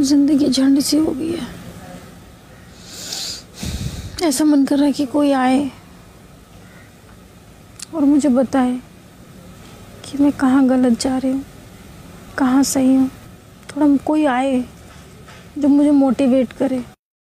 ज़िंदगी झंड सी हो गई है। ऐसा मन कर रहा है कि कोई आए और मुझे बताए कि मैं कहाँ गलत जा रही हूँ, कहाँ सही हूँ। थोड़ा कोई आए जो मुझे मोटिवेट करे।